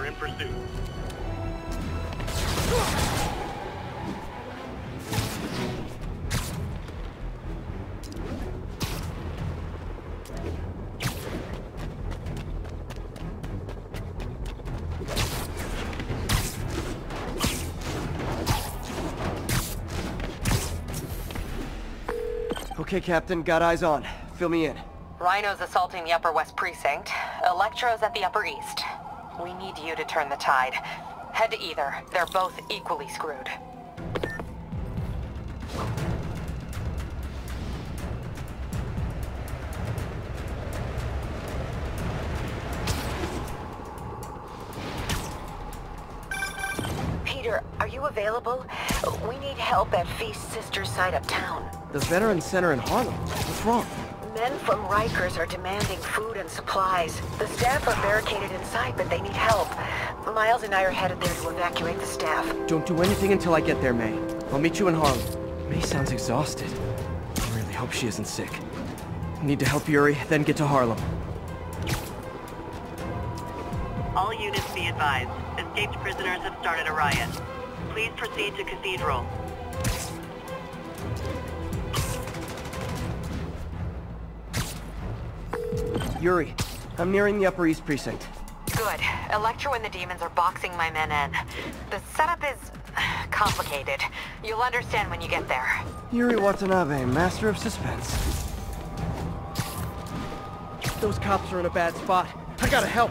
are in pursuit. Okay, Captain, got eyes on. Fill me in. Rhino's assaulting the Upper West Precinct. Electro's at the Upper East. We need you to turn the tide. Head to either. They're both equally screwed. Peter, are you available? We need help at Feast Sister's side of town. The Veteran Center in Harlem. What's wrong? Men from Rikers are demanding food and supplies. The staff are barricaded inside, but they need help. Miles and I are headed there to evacuate the staff. Don't do anything until I get there, May. I'll meet you in Harlem. May sounds exhausted. I really hope she isn't sick. Need to help Yuri, then get to Harlem. All units be advised. Escaped prisoners have started a riot. Please proceed to Cathedral. Yuri, I'm nearing the Upper East Precinct. Good. Electro and the demons are boxing my men in. The setup is... complicated. You'll understand when you get there. Yuri Watanabe, master of suspense. Those cops are in a bad spot. I gotta help.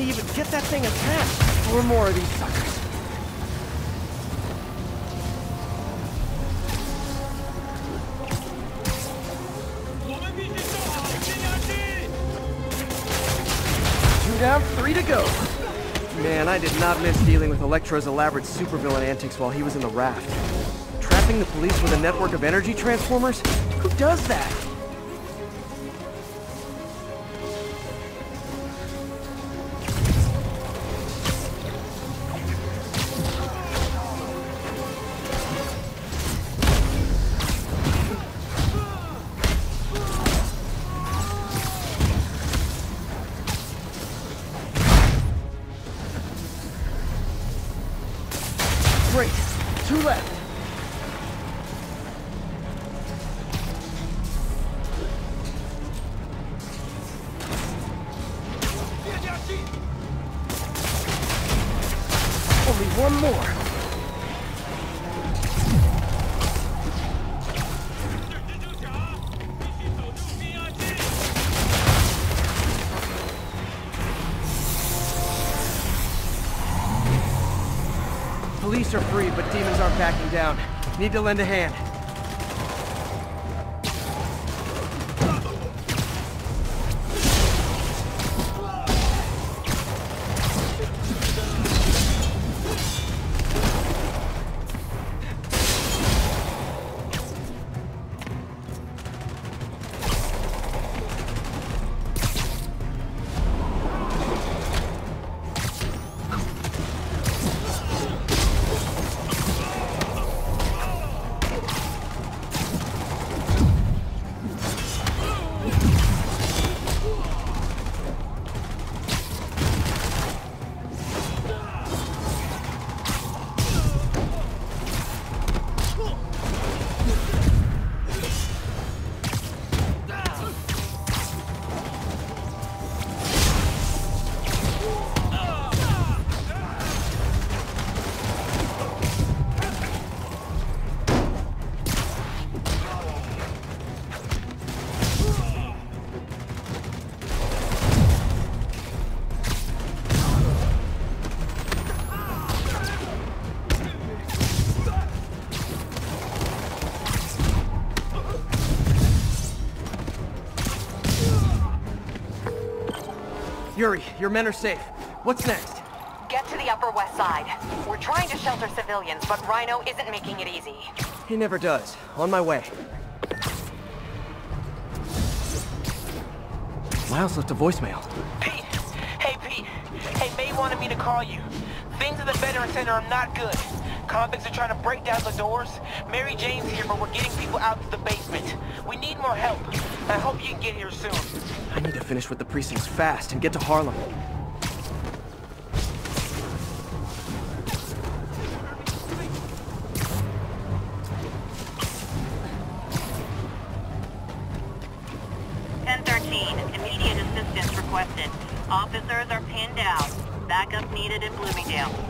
They even get that thing attached? Four more of these suckers. Two down, three to go. Man, I did not miss dealing with Electro's elaborate supervillain antics while he was in the raft. Trapping the police with a network of energy transformers? Who does that? Need to lend a hand. Yuri, your men are safe. What's next? Get to the Upper West Side. We're trying to shelter civilians, but Rhino isn't making it easy. He never does. On my way. Miles left a voicemail. Pete! Hey, Pete! Hey, May wanted me to call you. Things at the Veteran Center are not good. Convicts are trying to break down the doors. Mary Jane's here, but we're getting people out to the basement. We need more help. I hope you can get here soon. I need to finish with the precincts fast and get to Harlem. Ten thirteen, immediate assistance requested. Officers are pinned down. Backup needed in Bloomingdale.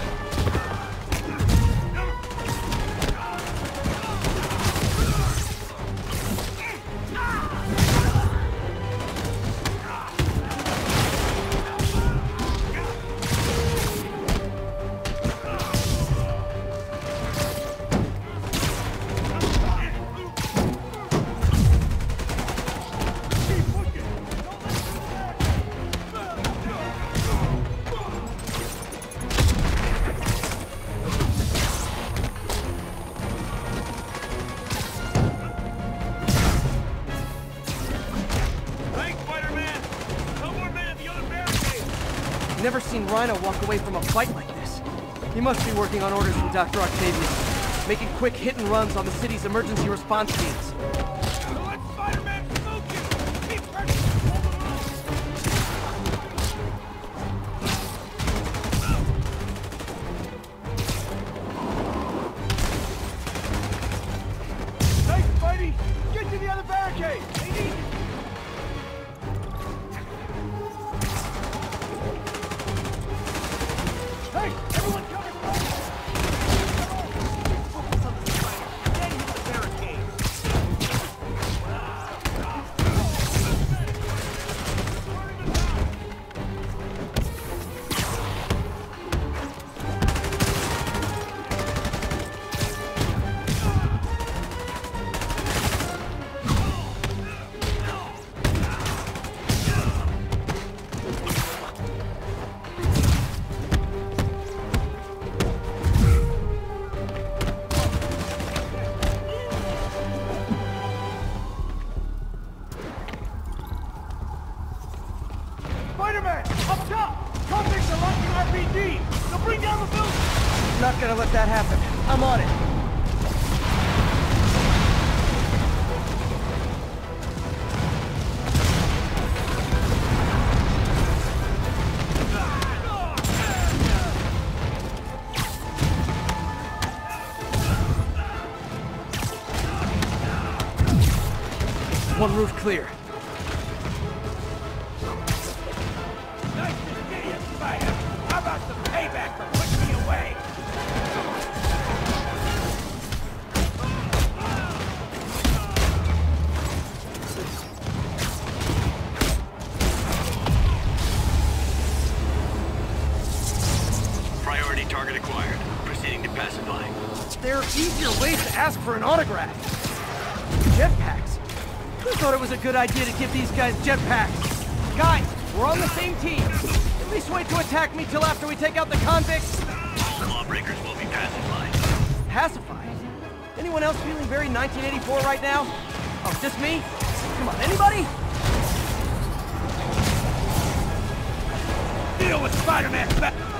Never seen Rhino walk away from a fight like this. He must be working on orders from Dr. Octavius, making quick hit and runs on the city's emergency response teams. See you, How about some payback for pushing me away? Priority target acquired. Proceeding to pacify. There are easier ways to ask for an autograph. Jetpacks. Who thought it was a good idea to give these guys jetpacks? Guys, we're on the same team. Least wait to attack me till after we take out the convicts. Lawbreakers will be pacified. Pacified. Anyone else feeling very 1984 right now? Oh, just me? Come on, anybody? Deal with Spider-Man!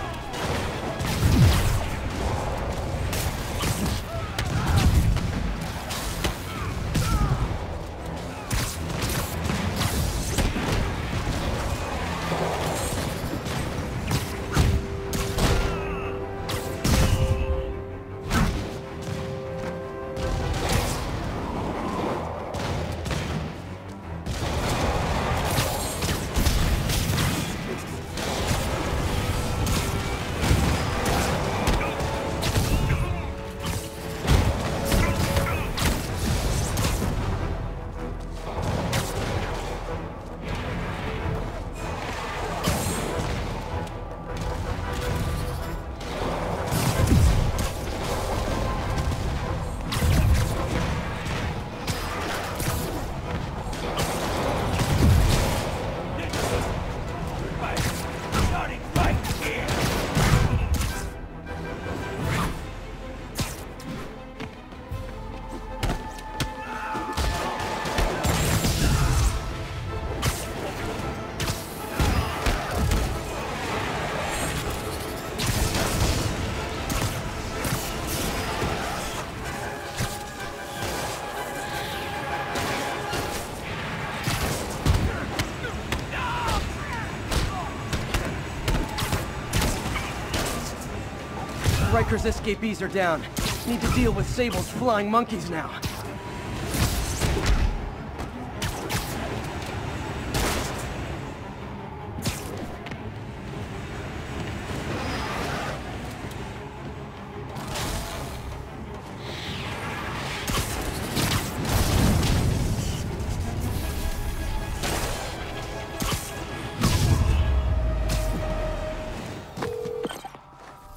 Walker's escapees are down. Need to deal with Sable's flying monkeys now.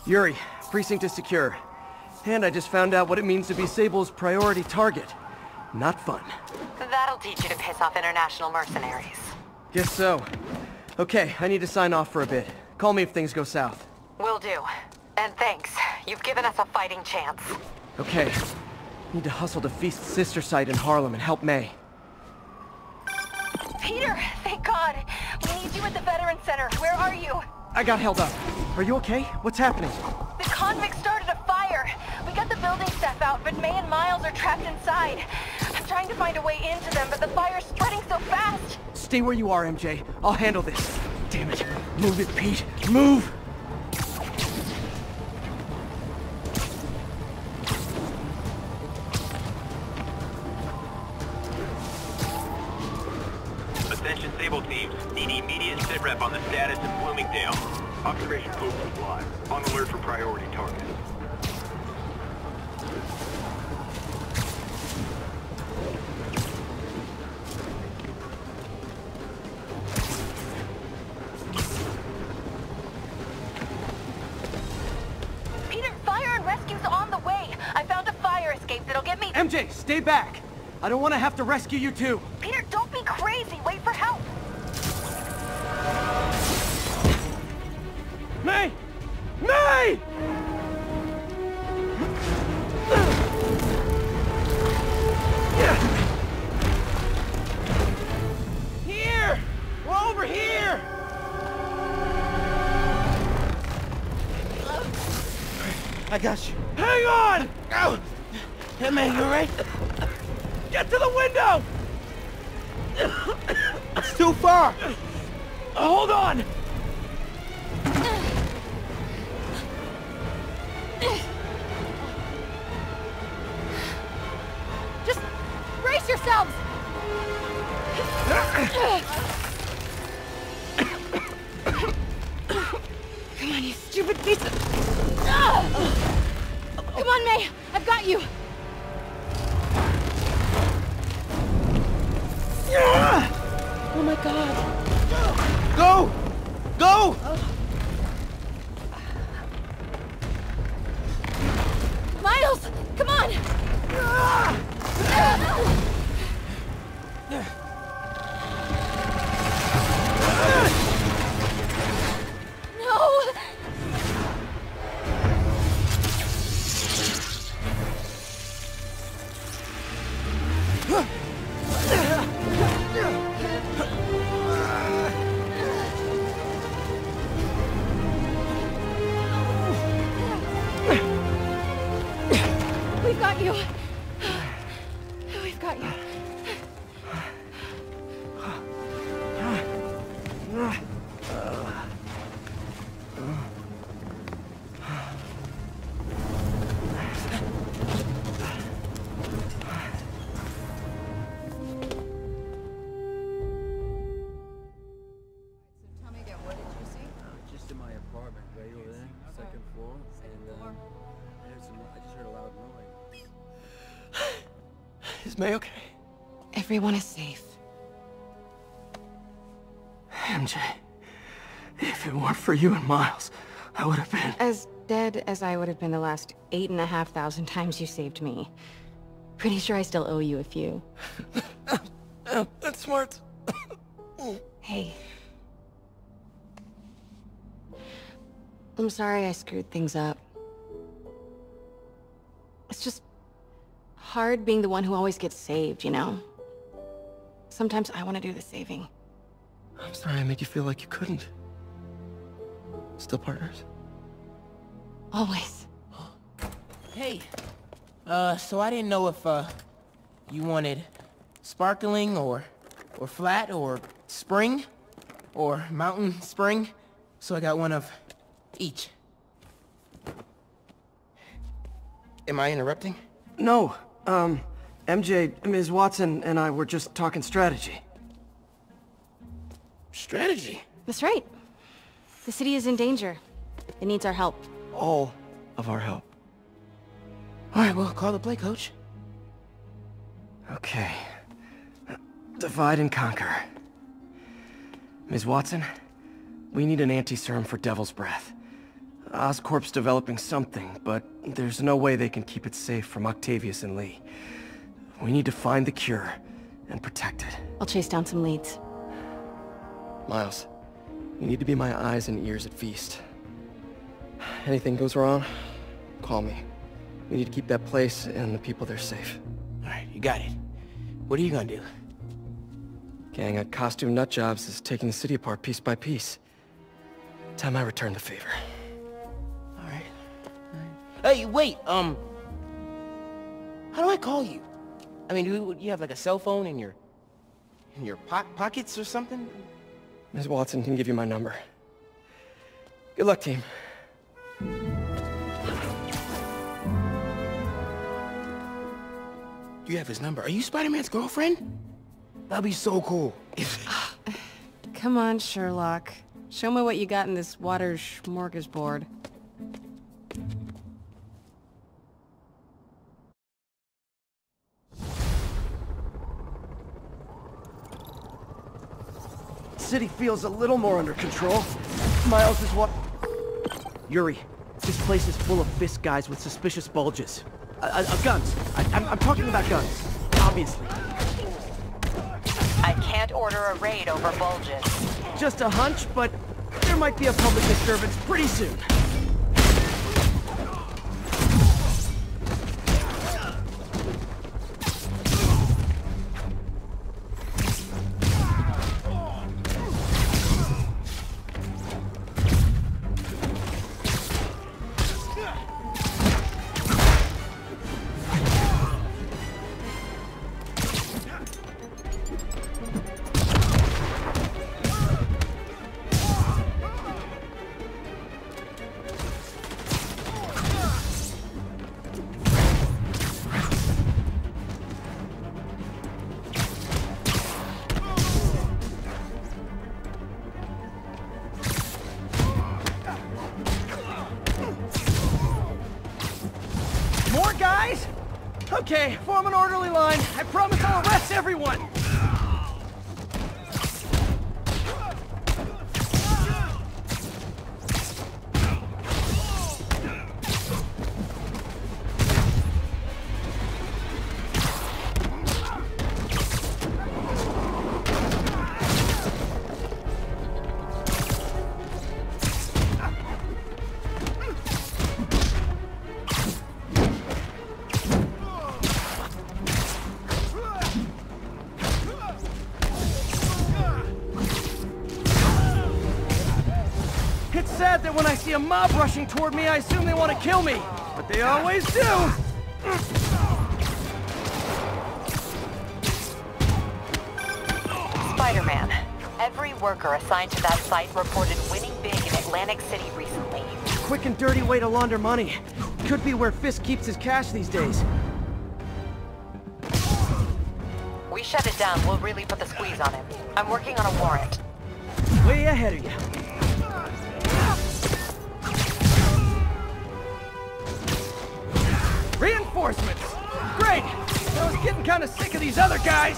Yuri, precinct is secure. And I just found out what it means to be Sable's priority target. Not fun. That'll teach you to piss off international mercenaries. Guess so. Okay, I need to sign off for a bit. Call me if things go south. Will do. And thanks. You've given us a fighting chance. Okay. Need to hustle to Feast's sister site in Harlem and help May. Peter, thank God. We need you at the Veteran Center. Where are you? I got held up. Are you okay? What's happening? The convicts started a fire. We got the building staff out, but May and Miles are trapped inside. I'm trying to find a way into them, but the fire's spreading so fast. Stay where you are, MJ. I'll handle this. Damn it. Move it, Pete. Move! To rescue you too. Stupid piece of... Come on, May! I've got you! Oh my god. Everyone is safe. MJ, if it weren't for you and Miles, I would have been... As dead as I would have been the last eight and a half thousand times you saved me. Pretty sure I still owe you a few. That's smart. Hey. I'm sorry I screwed things up. It's just hard being the one who always gets saved, you know? Sometimes I want to do the saving. I'm sorry I made you feel like you couldn't. Still partners? Always. Hey. Uh, so I didn't know if, uh, you wanted sparkling or, or flat or spring or mountain spring. So I got one of each. Am I interrupting? No, um, MJ, Ms. Watson, and I were just talking strategy. Strategy? That's right. The city is in danger. It needs our help. All of our help. Alright, well, call the play, coach. Okay. Divide and conquer. Ms. Watson, we need an anti-serum for Devil's Breath. Oscorp's developing something, but there's no way they can keep it safe from Octavius and Lee. We need to find the cure and protect it. I'll chase down some leads. Miles, you need to be my eyes and ears at Feast. Anything goes wrong, call me. We need to keep that place and the people there safe. Alright, you got it. What are you gonna do? Gang at Costume Nutjobs is taking the city apart piece by piece. Time I return the favor. Alright. Hey, wait, um... How do I call you? I mean, do you have like a cell phone in your... in your po pockets or something? Ms. Watson can give you my number. Good luck, team. You have his number. Are you Spider-Man's girlfriend? That'd be so cool. Come on, Sherlock. Show me what you got in this water smorgasbord. City feels a little more under control. Miles is what... Yuri, this place is full of Fisk guys with suspicious bulges. Uh, uh, uh, guns. I, I'm, I'm talking about guns. Obviously. I can't order a raid over bulges. Just a hunch, but there might be a public disturbance pretty soon. Guys? Okay, form an orderly line. I promise I'll arrest everyone. Mob rushing toward me, I assume they want to kill me. But they always do. Spider-Man, every worker assigned to that site reported winning big in Atlantic City recently. Quick and dirty way to launder money. Could be where Fisk keeps his cash these days. We shut it down, we'll really put the squeeze on him. I'm working on a warrant. Way ahead of you. Guys!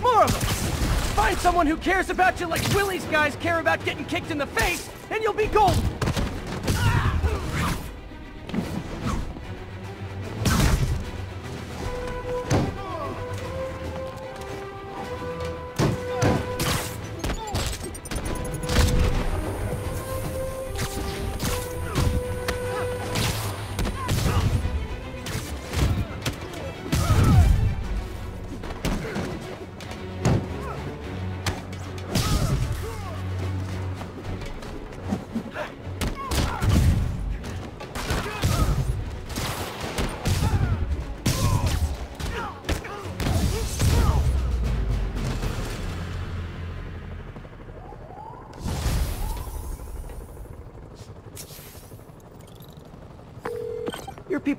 More of them! Find someone who cares about you like Willie's guys care about getting kicked in the face, and you'll be golden!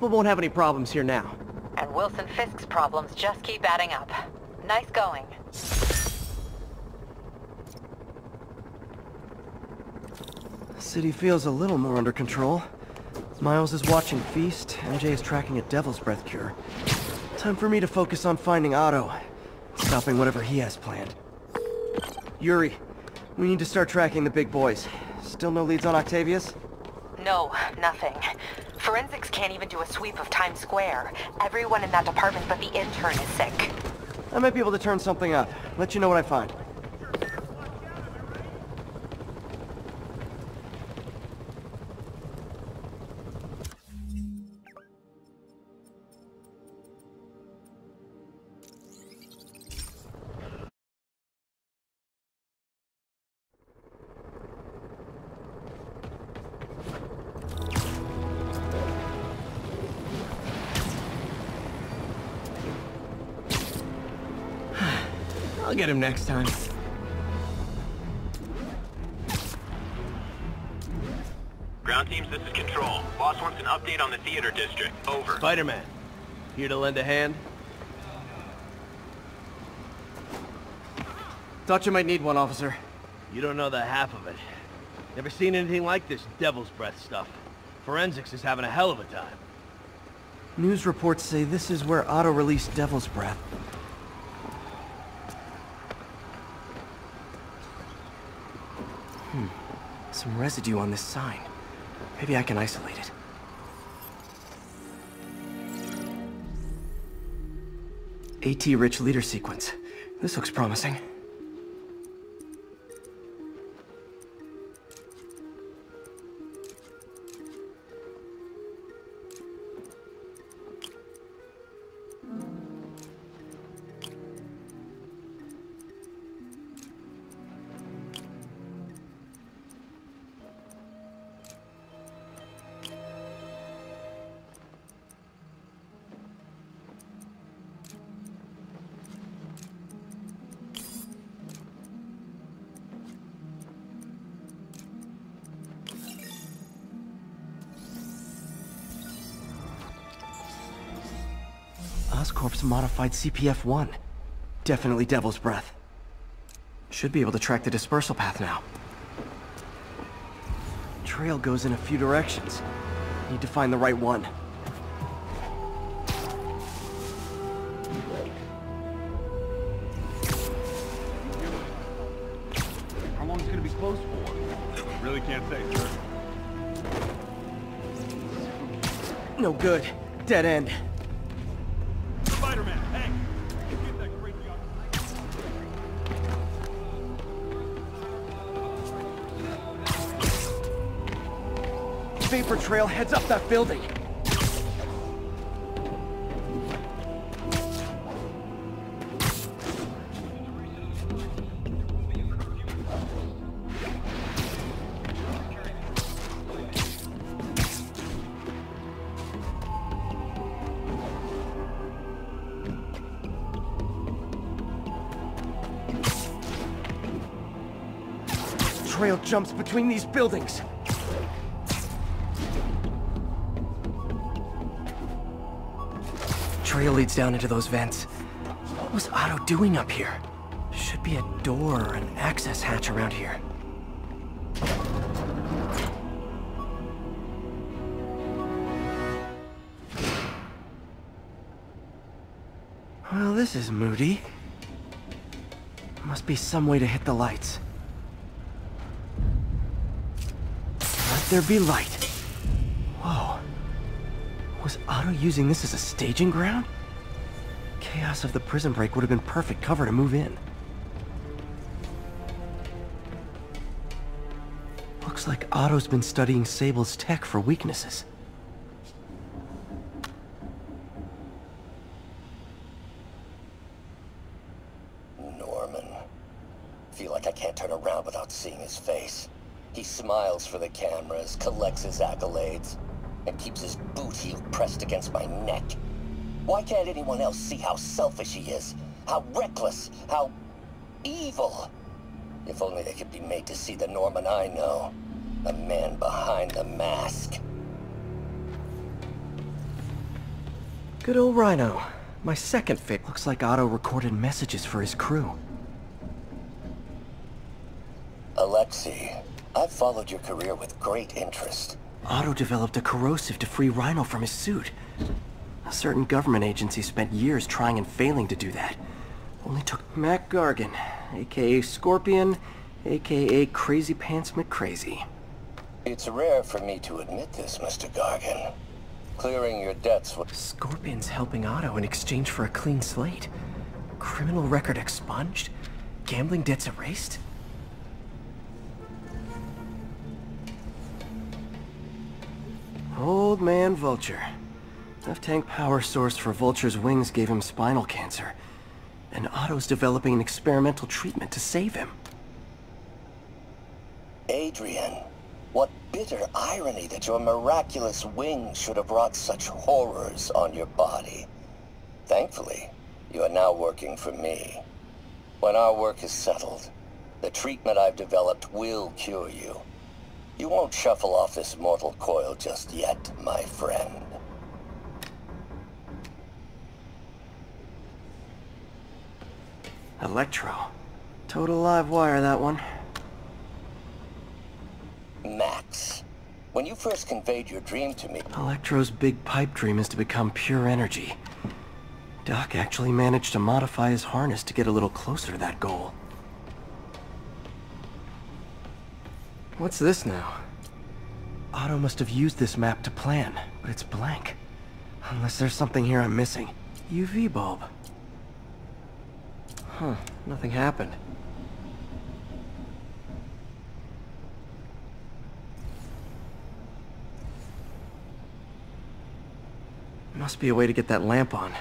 People won't have any problems here now. And Wilson Fisk's problems just keep adding up. Nice going. The City feels a little more under control. Miles is watching Feast, MJ is tracking a Devil's Breath cure. Time for me to focus on finding Otto. Stopping whatever he has planned. Yuri, we need to start tracking the big boys. Still no leads on Octavius? No, nothing. Forensics can't even do a sweep of Times Square. Everyone in that department but the intern is sick. I might be able to turn something up. Let you know what I find. I'll get him next time. Ground teams, this is Control. Boss wants an update on the theater district. Over. Spider-Man, here to lend a hand? Thought you might need one, officer. You don't know the half of it. Never seen anything like this Devil's Breath stuff. Forensics is having a hell of a time. News reports say this is where Otto released Devil's Breath. Some residue on this sign. Maybe I can isolate it. AT-rich leader sequence. This looks promising. Modified CPF-1. Definitely Devil's Breath. Should be able to track the dispersal path now. Trail goes in a few directions. Need to find the right one. How long is it gonna be closed for? Really can't say, sir. No good. Dead end. Trail heads up that building. Trail jumps between these buildings. Leads down into those vents. What was Otto doing up here? Should be a door or an access hatch around here. Well, this is moody. Must be some way to hit the lights. Let there be light. Was Otto using this as a staging ground? Chaos of the prison break would have been perfect cover to move in. Looks like Otto's been studying Sable's tech for weaknesses. Norman. Feel like I can't turn around without seeing his face. He smiles for the cameras, collects his accolades, keeps his boot heel pressed against my neck. Why can't anyone else see how selfish he is? How reckless? How evil? If only they could be made to see the Norman I know. The man behind the mask. Good old Rhino. My second fit. Looks like Otto recorded messages for his crew. Alexei, I've followed your career with great interest. Otto developed a corrosive to free Rhino from his suit. A certain government agency spent years trying and failing to do that. Only took Mac Gargan, aka Scorpion, aka Crazy Pants McCrazy. It's rare for me to admit this, Mr. Gargan. Clearing your debts was... Scorpion's helping Otto in exchange for a clean slate. Criminal record expunged? Gambling debts erased? Old man Vulture. F-tank power source for Vulture's wings gave him spinal cancer. And Otto's developing an experimental treatment to save him. Adrian, what bitter irony that your miraculous wings should have brought such horrors on your body. Thankfully, you are now working for me. When our work is settled, the treatment I've developed will cure you. You won't shuffle off this mortal coil just yet, my friend. Electro. Total live wire, that one. Max, when you first conveyed your dream to me... Electro's big pipe dream is to become pure energy. Doc actually managed to modify his harness to get a little closer to that goal. What's this now? Otto must have used this map to plan, but it's blank. Unless there's something here I'm missing. UV bulb. Huh, nothing happened. Must be a way to get that lamp on.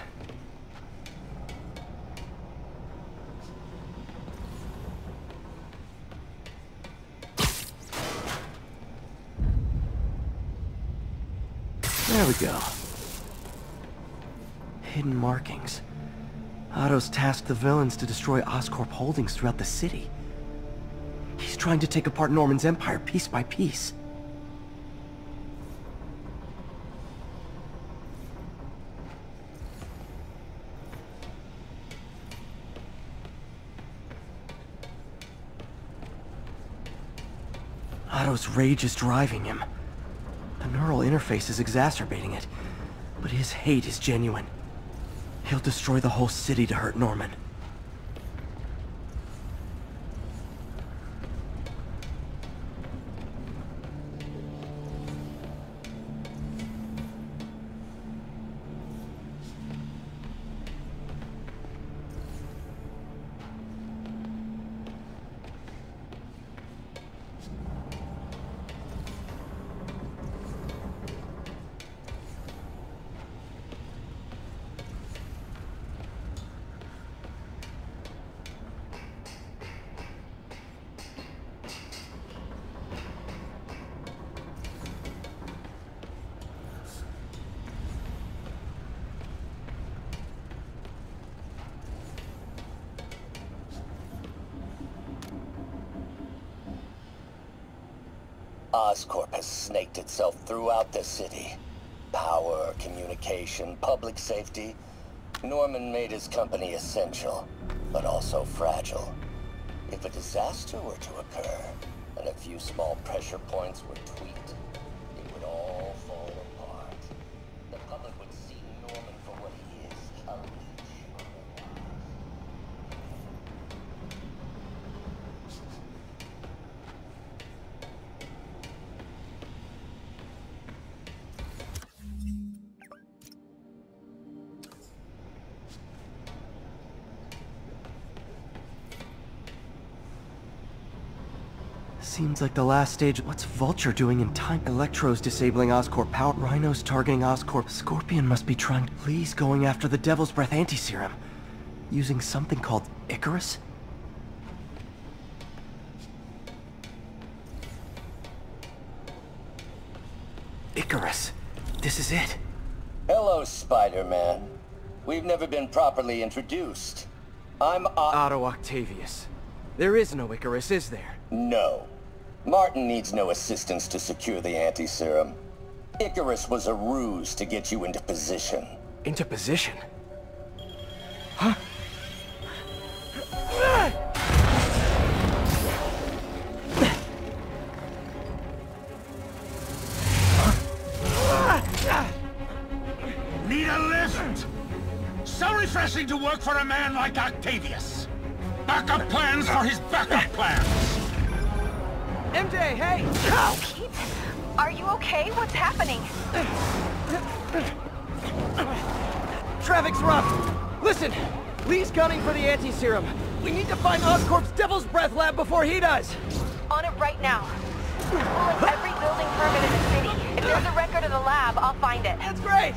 There we go. Hidden markings. Otto's tasked the villains to destroy Oscorp holdings throughout the city. He's trying to take apart Norman's empire piece by piece. Otto's rage is driving him. Neural interface is exacerbating it, but his hate is genuine. He'll destroy the whole city to hurt Norman. Throughout the city. Power, communication, public safety. Norman made his company essential, but also fragile. If a disaster were to occur, and a few small pressure points were tweaked, Seems like the last stage. What's Vulture doing in time? Electro's disabling Oscorp power. Rhino's targeting Oscorp. Scorpion must be trying. Lee's going after the Devil's Breath anti-serum. Using something called Icarus? Icarus. This is it. Hello, Spider-Man. We've never been properly introduced. I'm O- Otto Octavius. There is no Icarus, is there? No. Martin needs no assistance to secure the anti-serum. Icarus was a ruse to get you into position. Into position. Huh? Need a lift? So refreshing to work for a man like Octavius. Backup plans for his backup plans. MJ, hey! Pete? Are you okay? What's happening? Traffic's rough. Listen, Lee's gunning for the anti-serum. We need to find Oscorp's Devil's Breath lab before he does. On it right now. Pulling every building permit in the city. If there's a record of the lab, I'll find it. That's great.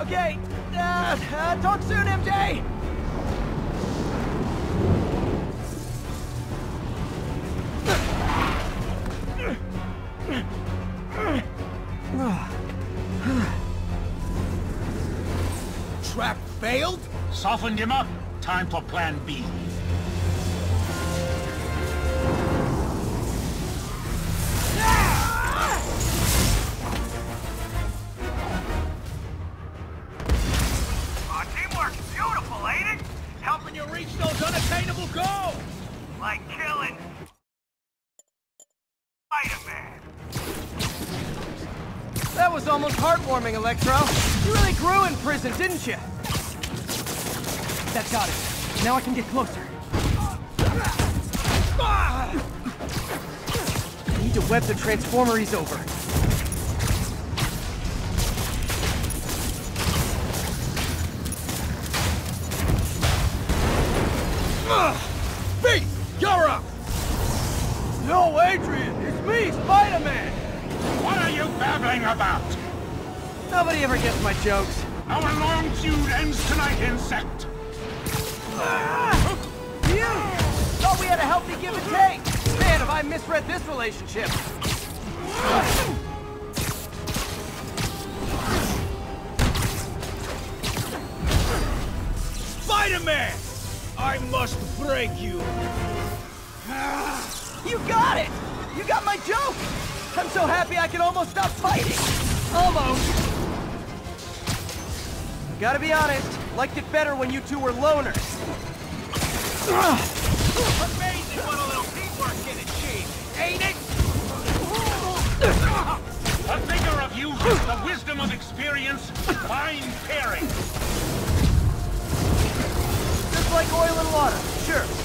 Okay, uh, uh, talk soon, MJ. Trap failed? Softened him up. Time for plan B. Electro. You really grew in prison, didn't you? That's got it. Now I can get closer. I need to web the transformer he's over. Beat! You're up! No, Adrian! It's me, Spider-Man! What are you babbling about? Nobody ever gets my jokes. Our long feud ends tonight, insect. Ah! You! Thought we had a healthy give and take! Man, have I misread this relationship! Spider-Man! I must break you. Ah! You got it! You got my joke! I'm so happy I can almost stop fighting! Almost! Gotta be honest, liked it better when you two were loners. Amazing what a little teamwork can achieve, ain't it? The vigor of youth, the wisdom of experience, fine pairing. Just like oil and water, sure.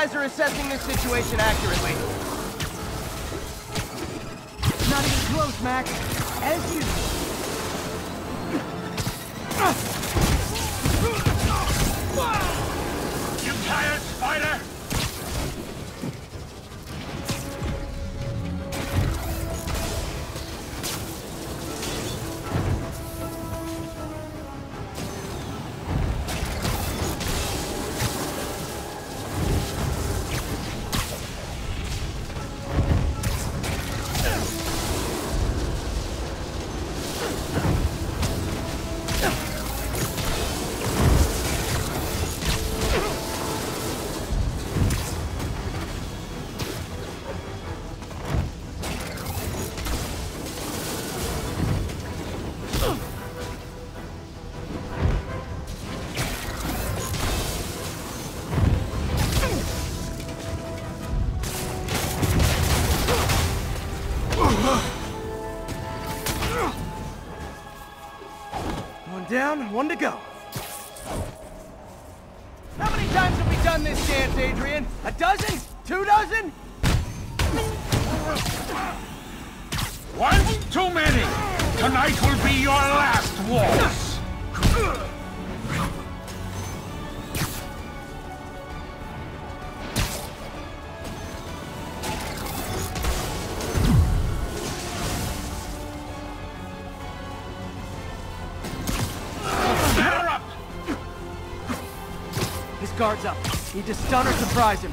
Guys are assessing this situation accurately. One to go. Guard's up. Need to stun or surprise him.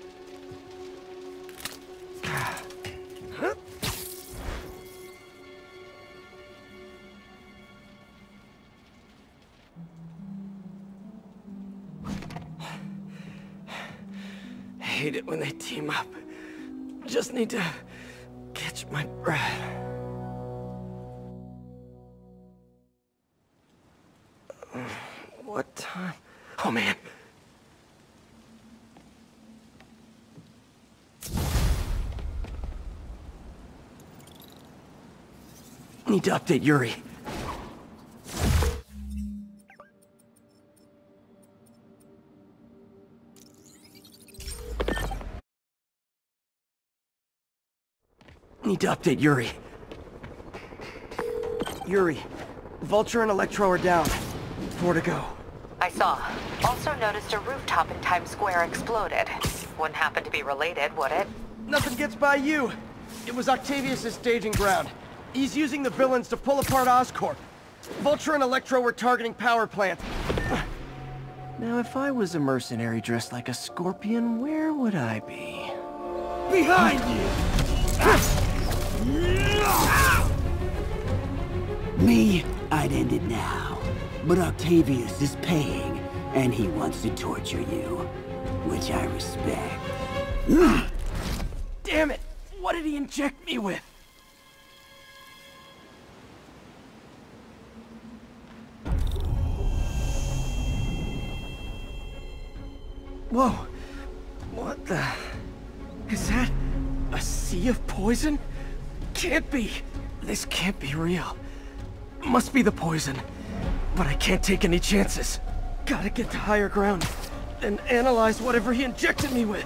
Hate it when they team up. Just need to catch my breath. What time? Oh man. Need to update Yuri. Need to update Yuri. Yuri, Vulture and Electro are down. Four to go. I saw. Also noticed a rooftop in Times Square exploded. Wouldn't happen to be related, would it? Nothing gets by you. It was Octavius' staging ground. He's using the villains to pull apart Oscorp. Vulture and Electro were targeting power plants. Now, if I was a mercenary dressed like a scorpion, where would I be? Behind you! Me, I'd end it now. But Octavius is paying, and he wants to torture you. Which I respect. Damn it! What did he inject me with? Whoa! What the... Is that... a sea of poison? Can't be! This can't be real. Must be the poison. But I can't take any chances. Gotta get to higher ground, and analyze whatever he injected me with.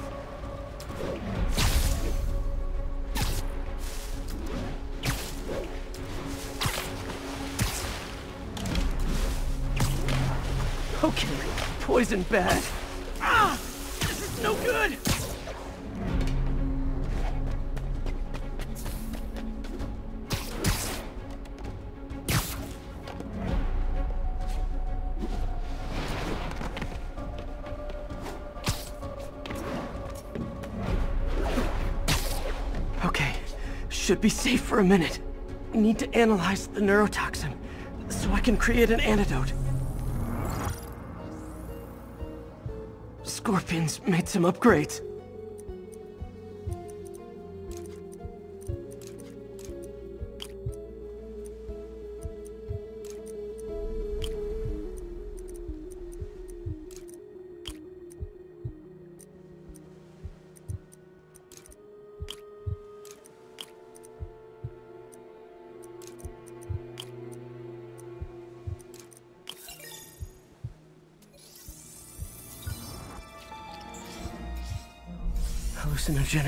Okay, poison bad. Ah! This is no good! Should be safe for a minute. I Need to analyze the neurotoxin, so I can create an antidote. Scorpions made some upgrades.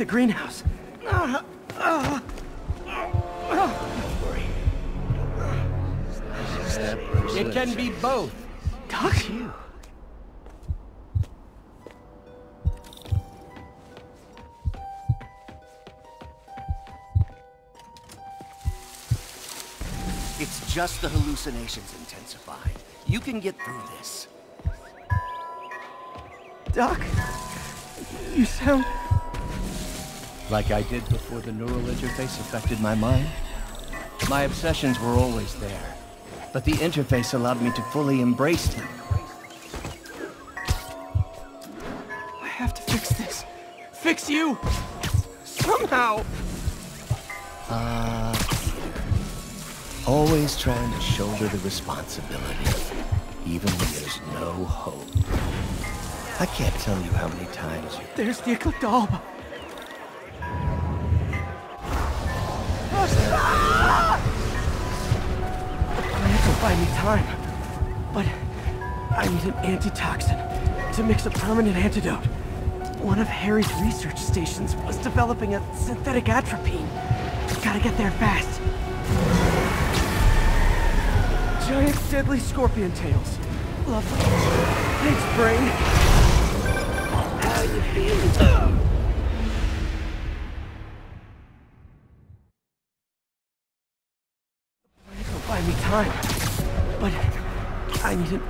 The greenhouse. It can be both. Doc? You It's just the hallucinations intensified. You can get through this. Doc? You sound... Like I did before the neural interface affected my mind? My obsessions were always there, but the interface allowed me to fully embrace them. I have to fix this. Fix you! Somehow! Uh... Always trying to shoulder the responsibility, even when there's no hope. I can't tell you how many times you... There's the Eclipta but I need an antitoxin to mix a permanent antidote. One of Harry's research stations was developing a synthetic atropine. Gotta get there fast. Giant deadly scorpion tails. Lovely. Thanks, brain. How you feeling?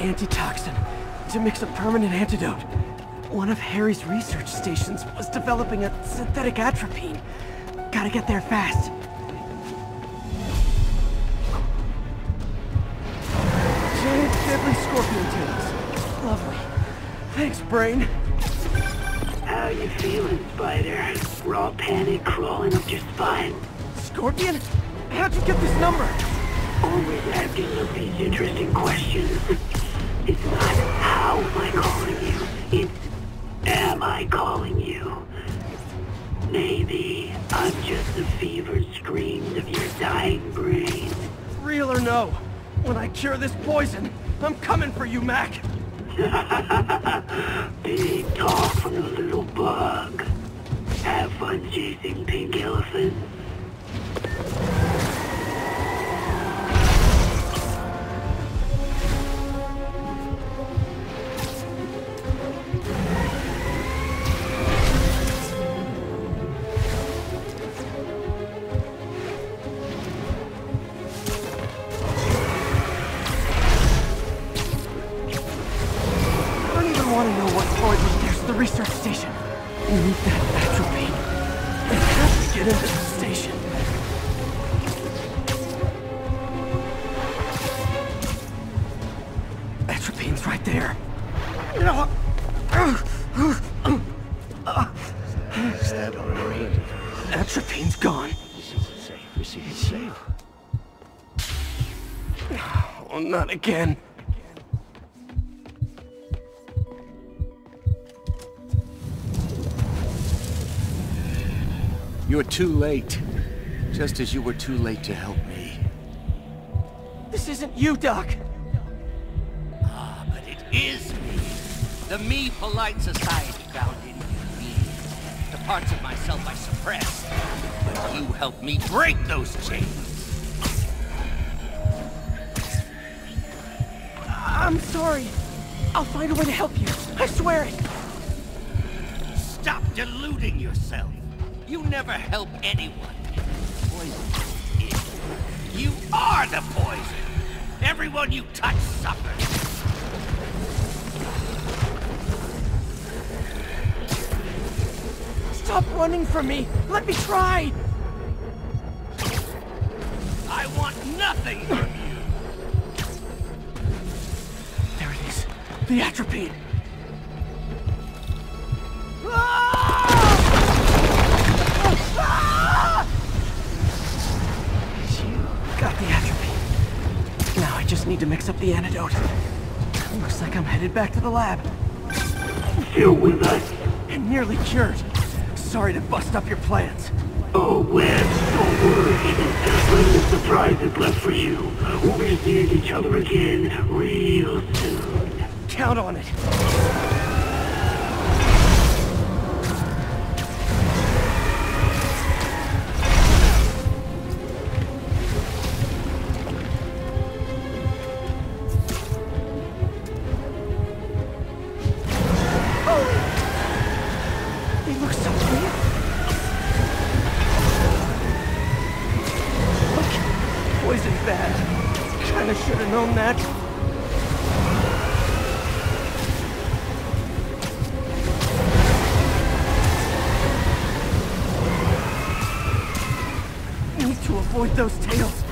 Antitoxin to mix a permanent antidote. One of Harry's research stations was developing a synthetic atropine. Gotta get there fast. Giant deadly scorpion tails. Lovely. Thanks, brain. How you feeling, Spider? Raw panic crawling up your spine. Scorpion? How'd you get this number? Always asking these interesting questions. It's not how am I calling you, it's am I calling you? Maybe I'm just the fevered screams of your dying brain. Real or no, when I cure this poison, I'm coming for you, Mac. Big talk from the little bug. Have fun chasing pink elephants. Again. You're too late. Just as you were too late to help me. This isn't you, Doc. Ah, but it is me. The me polite society found in me. The parts of myself I suppressed. But you helped me break those chains. I'm sorry. I'll find a way to help you. I swear it. Stop deluding yourself. You never help anyone. Poison is. You are the poison. Everyone you touch suffers. Stop running from me. Let me try. I want nothing the atropine. Got. Now I just need to mix up the antidote. Looks like I'm headed back to the lab. Here with us? And nearly cured. Sorry to bust up your plans. Oh, Webb, don't worry. There's plenty of surprises left for you. We'll be seeing each other again real soon. Count on it. Oh! Bad. Kinda should've known that. Avoid those tails.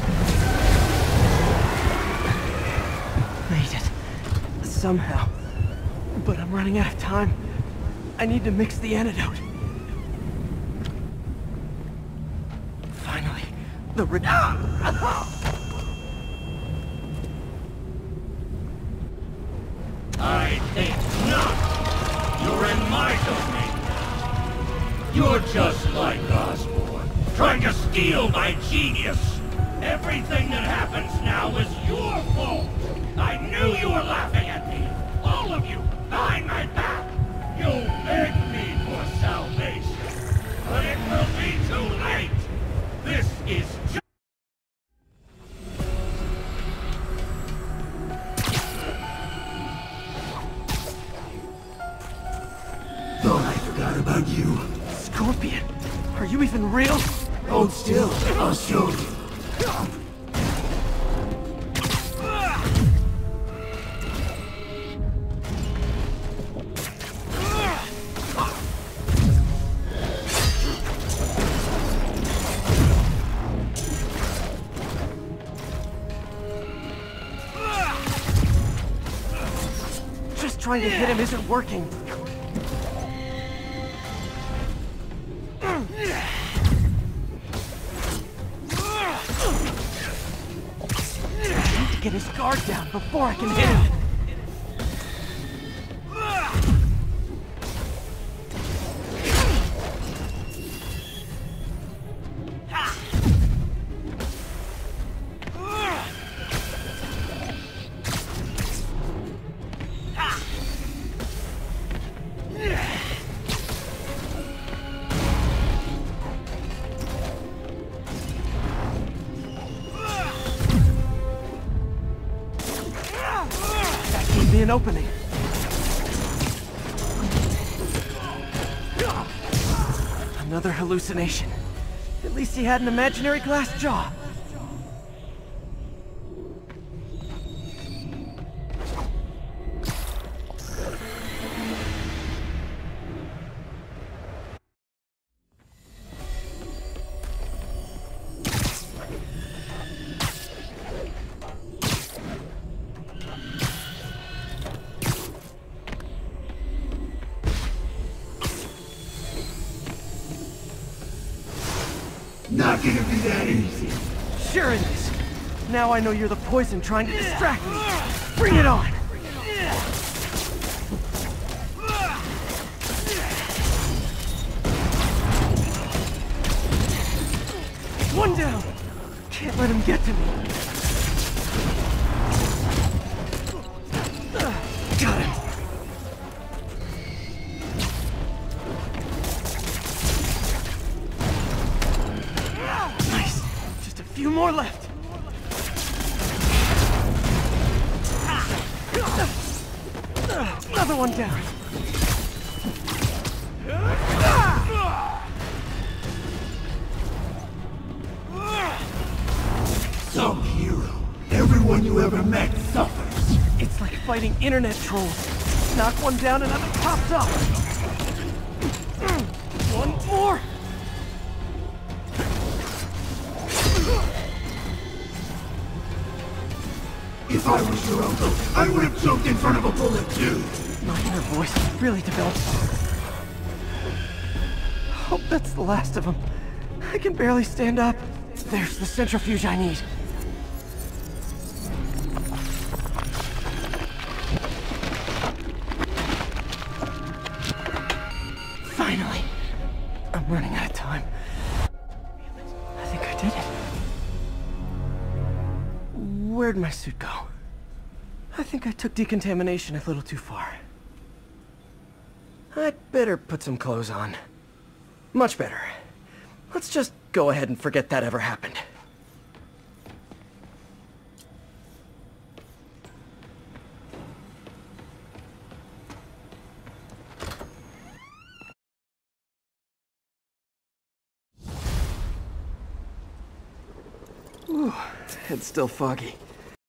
Made it. Somehow. But I'm running out of time. I need to mix the antidote. Finally, the rid- steal my genius. Everything that happens now is your fault. I knew you were laughing trying to hit him isn't working. I need to get his guard down before I can hit him. Hallucination. At least he had an imaginary glass jaw. I know you're the poison trying to distract me. Bring it on! Fighting internet trolls. Knock one down, another pops up. One more. If I was your uncle, I would have choked in front of a bullet too. My inner voice really developed. Hope that's the last of them. I can barely stand up. There's the centrifuge I need. Took decontamination a little too far. I'd better put some clothes on. Much better. Let's just go ahead and forget that ever happened. Whew, head's still foggy.